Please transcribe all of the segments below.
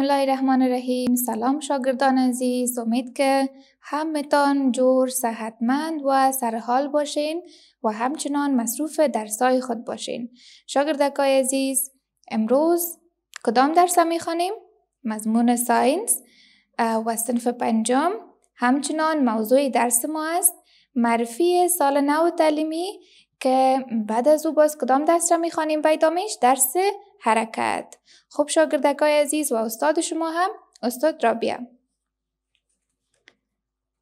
بسم الله الرحمن الرحیم سلام شاگردان عزیز امید که همتان جور صحتمند و سرحال باشین و همچنان مصروف درسای خود باشین شاگردکای عزیز امروز کدام درس می‌خوانیم مضمون ساینس و صنف پنجم همچنان موضوع درس ما است معرفی سال نو تعلیمی که بعد از او باز کدام درس را می‌خوانیم بیدامش درس حرکت. خب شاگردکای عزیز و استاد شما هم استاد رابیه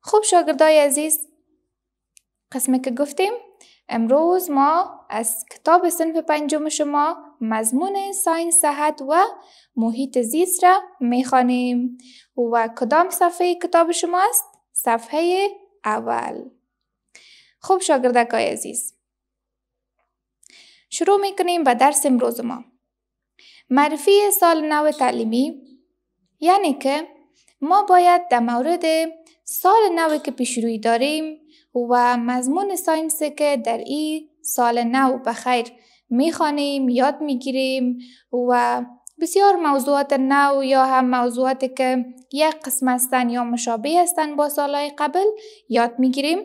خوب شاگردای عزیز قسمی که گفتیم امروز ما از کتاب صنف پنجم شما مضمون ساینس صحت و محیط زیست را می‌خوانیم و کدام صفحه کتاب شما است؟ صفحه اول. خوب شاگردکای عزیز شروع می‌کنیم به درس امروز ما. معرفی سال نو تعلیمی یعنی که ما باید در مورد سال نو که پیش روی داریم و مضمون ساینس که در این سال نو بخیر می‌خوانیم یاد می‌گیریم و بسیار موضوعات نو یا هم موضوعاتی که یک قسم هستن یا مشابه هستن با سالهای قبل یاد می‌گیریم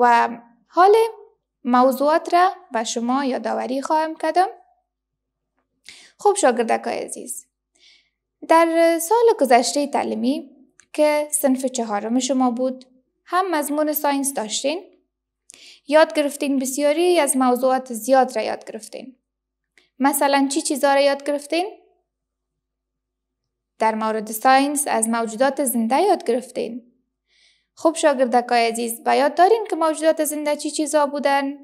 و حال موضوعات را به شما یادآوری خواهم کردم. خوب شاگردکای عزیز در سال گذشته تعلیمی که صنف چهارم شما بود هم مضمون science داشتین یاد گرفتین بسیاری از موضوعات زیاد را یاد گرفتین مثلا چی چیزا را یاد گرفتین؟ در مورد science از موجودات زنده یاد گرفتین خوب شاگردکای عزیز و یاد دارین که موجودات زنده چی چیزا بودن؟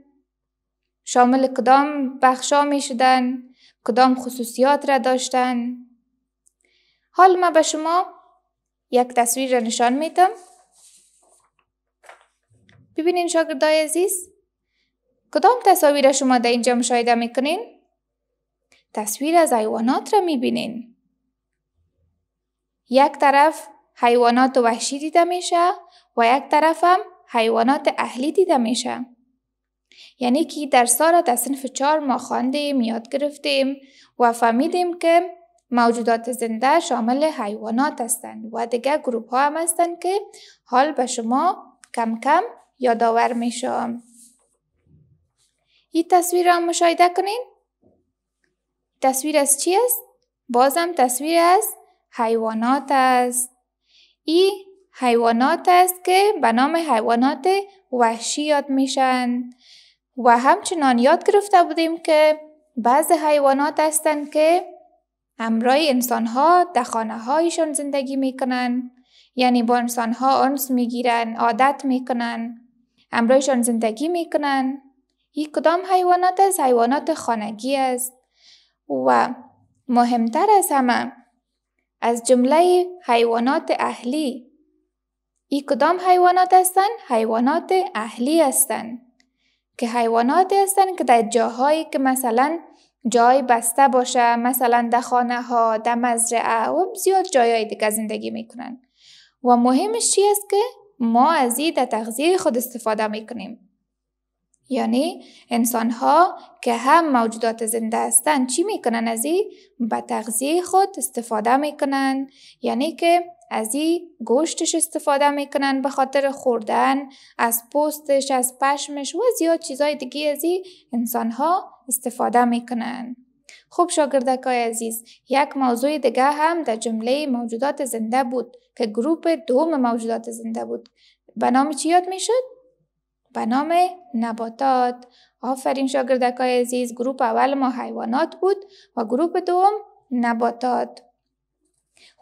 شامل کدام بخشا می شدن؟ کدام خصوصیات را داشتن؟ حال ما به شما یک تصویر را نشان میدم ببینین شاگردای عزیز کدام تصاویر شما در اینجا مشاهده می‌کنین؟ تصویر از حیوانات را می‌بینین یک طرف حیوانات وحشی دیده میشه و یک طرف هم حیوانات اهلی دیده میشه یعنی که در سال در صنف چهار ما خواندیم یاد گرفتیم و فهمیدیم که موجودات زنده شامل حیوانات هستند و دیگه گروپ ها هم هستند که حال به شما کم کم یادآور میشم این تصویر را مشاهده کنین. تصویر از چی است؟ بازم تصویر از حیوانات است. این حیوانات است که به نام حیوانات وحشی یاد میشن. و همچنان یاد گرفته بودیم که بعض حیوانات هستند که همراه انسان ها در خانه هایشان زندگی می‌کنن. یعنی با انسان ها انس می‌گیرن عادت می‌کنن همراهشان زندگی می‌کنن. این کدام حیوانات است حیوانات خانگی است. و مهمتر از همه از جمله حیوانات اهلی. ای کدام حیوانات هستند حیوانات اهلی هستند که حیوانات هستند که در جاهایی که مثلا جای بسته باشه مثلا در خانه ها در مزرعه و زیاد جایهای دیگه زندگی می‌کنن. و مهمش چی است که ما از این در تغذیه خود استفاده می‌کنیم. یعنی انسان ها که هم موجودات زنده هستند چی می‌کنن از این؟ به تغذیه خود استفاده می‌کنن. یعنی که از این گوشتش استفاده می‌کنن به خاطر خوردن از پوستش از پشمش و زیاد چیزای دیگه از انسان ها استفاده می‌کنن. خوب شاگردکای عزیز یک موضوع دیگه هم در جمله موجودات زنده بود که گروپ دوم موجودات زنده بود. به نام چی یاد می‌شد؟ به نام نباتات. آفرین شاگردکای عزیز گروپ اول ما حیوانات بود و گروپ دوم نباتات.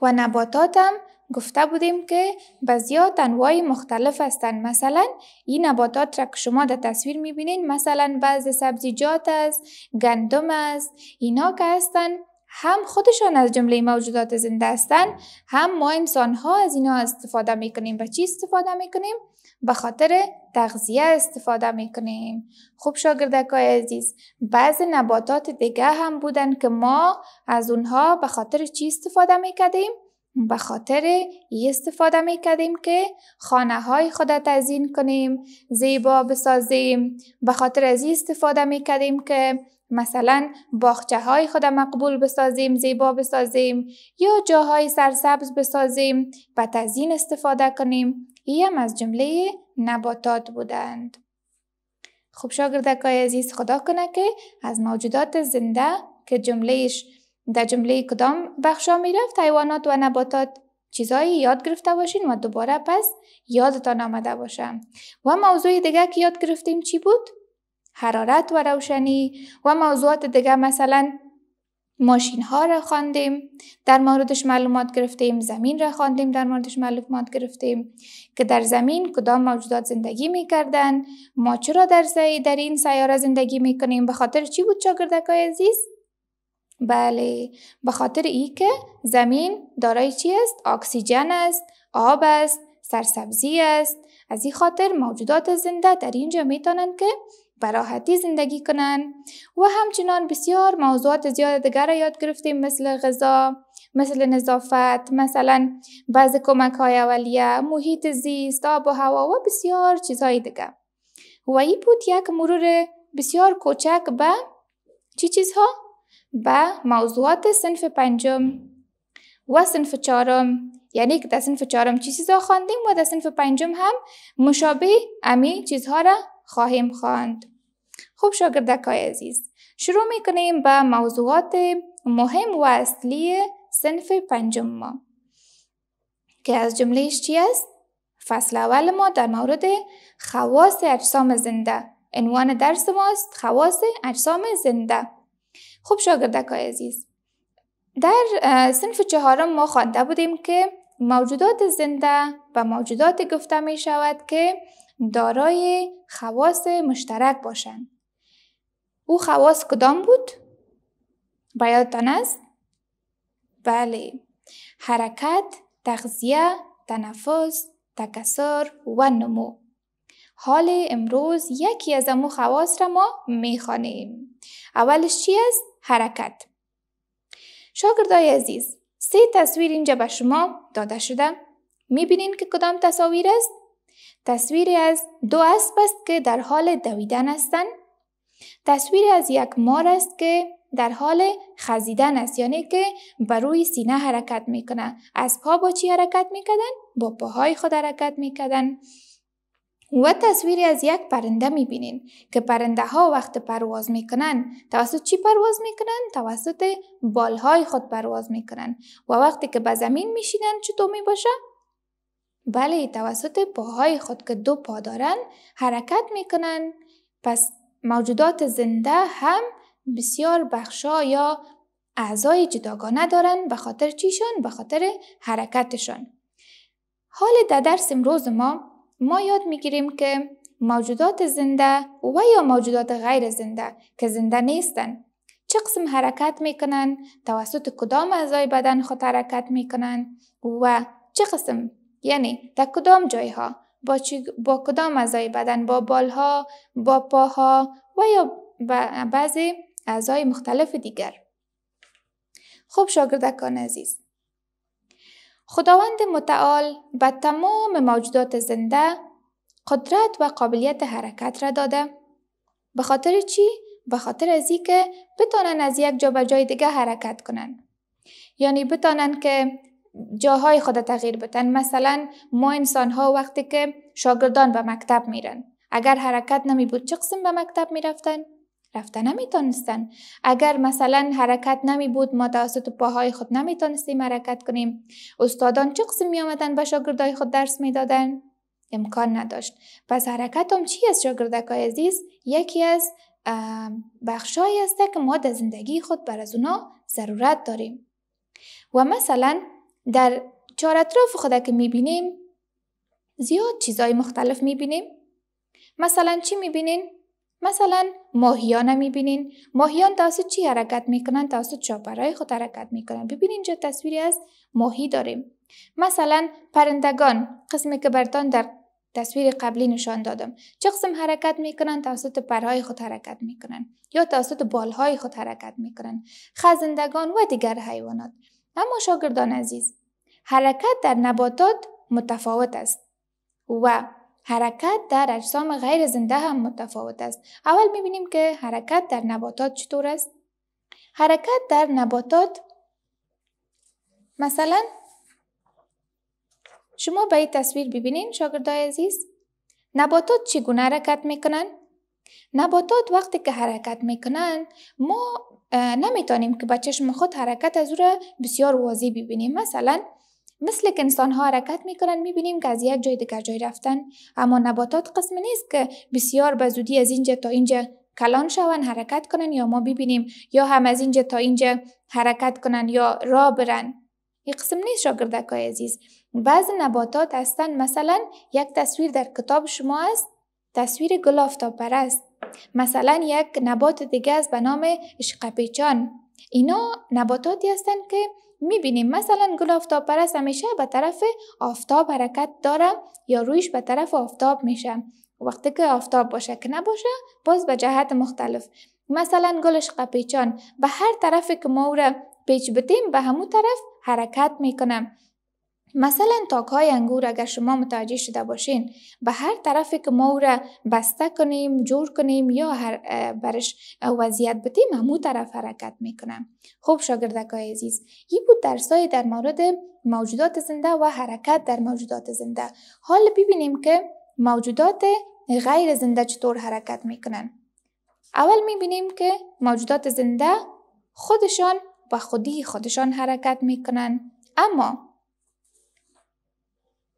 و نباتات هم گفته بودیم که بزیاد انواع مختلف هستند مثلا این نباتات را که شما در تصویر می‌بینین مثلا بعض سبزیجات است گندم است اینا که هستن هم خودشان از جمله موجودات زنده هستند هم ما انسان ها از اینا استفاده می‌کنیم و چی استفاده می‌کنیم به خاطر تغذیه استفاده می‌کنیم. خوب شاگردکای عزیز بعض نباتات دیگه هم بودن که ما از اونها به خاطر چی استفاده می‌کردیم؟ به خاطر ای استفاده می کردیم که خانه های خود تزین کنیم زیبا بسازیم. به خاطر از ای استفاده می کردیم که مثلا باخچه های خود مقبول بسازیم زیبا بسازیم یا جاهای سرسبز بسازیم. و تزین استفاده کنیم. ای هم از جمله نباتات بودند. خب شاگردکای عزیز خدا کنه که از موجودات زنده که جملهش در جمله کدام بخشا می‌رفت حیوانات و نباتات چیزایی یاد گرفته باشین و دوباره پس یادتان آمده باشه. و موضوع دیگه که یاد گرفتیم چی بود؟ حرارت و روشنی. و موضوعات دیگه مثلا ماشین ها را خواندیم در موردش معلومات گرفتیم زمین را خواندیم در موردش معلومات گرفتیم که در زمین کدام موجودات زندگی می‌کردن ما چرا در, در این سیاره زندگی می‌کنیم به خاطر چی بود شاگردکای عزیز؟ بله به خاطر ای که زمین دارای چی است؟ اکسیژن است آب است سرسبزی است از این خاطر موجودات زنده در اینجا می‌تونن که براحتی زندگی کنن و همچنان بسیار موضوعات زیاد دیگر را یاد گرفتیم مثل غذا مثل نظافت مثلا بعض کمک های اولیه محیط زیست آب و هوا و بسیار چیزهای دیگه و این بود یک مرور بسیار کوچک به چی چیزها؟ به موضوعات صنف پنجم و صنف چهارم یعنی که در صنف چهارم چی چیزها خواندیم و در صنف پنجم هم مشابه امی چیزها را خواهیم خواند. خوب شاگردکای عزیز شروع می‌کنیم به موضوعات مهم و اصلی صنف پنجم ما که از جملهش چی است؟ فصل اول ما در مورد خواص اجسام زنده عنوان درس ماست خواص اجسام زنده خوب شاگردکای عزیز در صنف چهارم ما خوانده بودیم که موجودات زنده و موجودات گفته می شود که دارای خواص مشترک باشند او خواص کدام بود؟ بیادتان است؟ بله حرکت، تغذیه، تنفس، تکسر و نمو حال امروز یکی از امو خواص را ما می‌خوانیم اولش چی است؟ حرکت شاگردای عزیز سه تصویر اینجا به شما داده شده می‌بینین که کدام تصاویر است؟ تصویری از دو اسب است که در حال دویدن هستند تصویر از یک مار است که در حال خزیدن است یعنی که بر روی سینه حرکت می‌کنه. از پا با چی حرکت می‌کردن؟ با پاهای خود حرکت می‌کردن. و تصویری از یک پرنده می‌بینین که پرنده ها وقت پرواز می‌کنن توسط چی پرواز می‌کنن؟ توسط بالهای خود پرواز می‌کنن. و وقتی که به زمین میشینن چطور می‌باشه؟ بله توسط پاهای خود که دو پا دارن حرکت می‌کنن. پس موجودات زنده هم بسیار بخشا یا اعضای جداگانه دارن به خاطر چیشان؟ به خاطر حرکتشان. حال در درس امروز ما ما یاد می‌گیریم که موجودات زنده و یا موجودات غیر زنده که زنده نیستن چه قسم حرکت می‌کنن؟ توسط کدام اعضای بدن خود حرکت می‌کنن؟ و چه قسم یعنی در کدام جایها؟ با, با کدام اعضای بدن؟ با بالها با پاها و یا بعضی اعضای مختلف دیگر. خوب شاگردکان عزیز خداوند متعال به تمام موجودات زنده قدرت و قابلیت حرکت را داده. به خاطر چی؟ به خاطر از که بتانن از یک جا به جای دیگه حرکت کنن یعنی بتانن که جاهای خود تغییر بدن. مثلا ما انسان ها وقتی که شاگردان به مکتب میرن اگر حرکت نمی بود چه قسم به مکتب می‌رفتن؟ رفته نمی‌تونستن. اگر مثلا حرکت نمی بود ما توسط پاهای خود نمی‌تونستیم حرکت کنیم. استادان چه قسم می آمدن به شاگردای خود درس می‌دادن؟ امکان نداشت. پس حرکت هم چی از شاگردکای عزیز؟ یکی از بخشایی است که ما در زندگی خود بر از اونا ضرورت داریم. و مثلا در چهار اطراف خدا که می‌بینیم زیاد چیزای مختلف می‌بینیم. مثلا چی می‌بینین؟ مثلا ماهیان می‌بینین. ماهیان توسط چی حرکت می‌کنن؟ توسط چاپرهای خود حرکت می‌کنن. ببینین اینجا تصویری از ماهی داریم. مثلا پرندگان قسمی که برتان در تصویر قبلی نشان دادم. چه قسم حرکت می‌کنن؟ توسط پرهای خود حرکت می‌کنن. یا توسط بالهای خود حرکت می‌کنن. خزندگان و دیگر حیوانات. اما شاگردان عزیز حرکت در نباتات متفاوت است و حرکت در اجسام غیر زنده هم متفاوت است. اول می‌بینیم که حرکت در نباتات چطور است؟ حرکت در نباتات مثلا شما به این تصویر ببینین شاگردای عزیز نباتات چگونه حرکت می‌کنن؟ نباتات وقتی که حرکت می‌کنن ما نمی‌تونیم که با چشم خود حرکت از او را بسیار واضح ببینیم. مثلا مثل که انسان ها حرکت می‌کنن می‌بینیم که از یک جای دیگر جای رفتن. اما نباتات قسم نیست که بسیار به زودی از اینجا تا اینجا کلان شون حرکت کنن یا ما ببینیم یا هم از اینجا تا اینجا حرکت کنن یا را برن این قسم نیست شاگردکای عزیز. بعض نباتات هستن مثلا یک تصویر در کتاب شما است. تصویر گل مثلا یک نبات دیگه است به نام اشقپیچان اینا نباتاتی هستند که می‌بینیم. مثلا گل آفتاب پرست همیشه به طرف آفتاب حرکت داره یا رویش به طرف آفتاب میشه. وقتی که آفتاب باشه که نباشه باز به جهت مختلف. مثلا گلش قپیچان به هر طرف که ما را پیچ بتیم به همون طرف حرکت می‌کنم مثلا تاک های انگور اگر شما متوجه شده باشین به هر طرفی که ما او را بسته کنیم جور کنیم یا هر برش وضعیت بدیم همو طرف حرکت می‌کنم. خوب شاگردک های عزیز این بود درسای در مورد موجودات زنده و حرکت در موجودات زنده. حال ببینیم که موجودات غیر زنده چطور حرکت می‌کنن. اول می‌بینیم که موجودات زنده خودشان و خودی خودشان حرکت می‌کنن. اما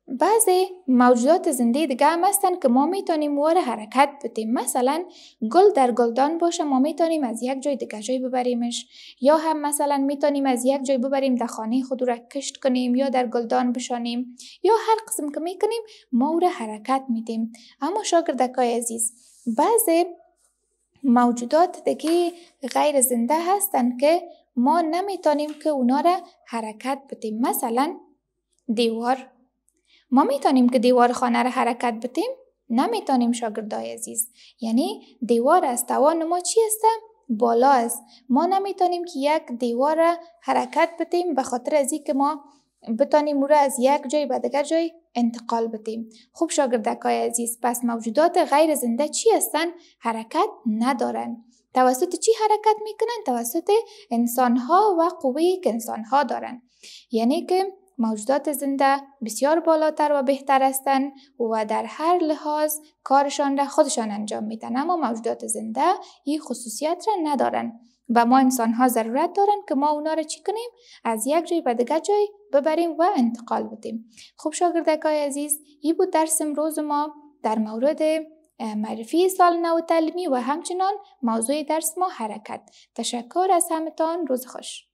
بعضی موجودات زنده دیگه هم هستن که ما می‌تونیم وار حرکت بدیم مثلا گل در گلدان باشه ما می‌تونیم از یک جای دیگه جای ببریمش. یا هم مثلا می‌تونیم از یک جای ببریم در خانه خود را کشت کنیم یا در گلدان بشانیم. یا هر قسم که می‌کنیم ما او را حرکت میدیم. اما شاگردکای عزیز بعضی موجودات دیگه غیر زنده هستن که ما نمی‌تونیم که اونا را حرکت بدیم مثلا دیوار. ما می‌تونیم که دیوار خانه را حرکت بدیم نمی‌تونیم شاگردای عزیز. یعنی دیوار از توان ما چی است؟ بالا است. ما نمی‌تونیم که یک دیوار را حرکت بدیم به خاطر از که ما بتانیم او را از یک جای به دیگر جای انتقال بدیم خوب شاگردکای عزیز پس موجودات غیر زنده چی هستن؟ حرکت ندارن. توسط چی حرکت می‌کنن؟ توسط انسان ها و قوه که انسان ها دارن. یعنی که موجودات زنده بسیار بالاتر و بهتر هستند و در هر لحاظ کارشان را خودشان انجام میدن. اما موجودات زنده این خصوصیت را ندارن و ما انسان ها ضرورت دارن که ما اونا را چی کنیم؟ از یک جای به دیگر جای ببریم و انتقال بدیم. خوب شاگردکای عزیز این بود درس امروز ما در مورد معرفی سال نو تعلیمی و همچنان موضوع درس ما حرکت. تشکر از همتان. روز خوش.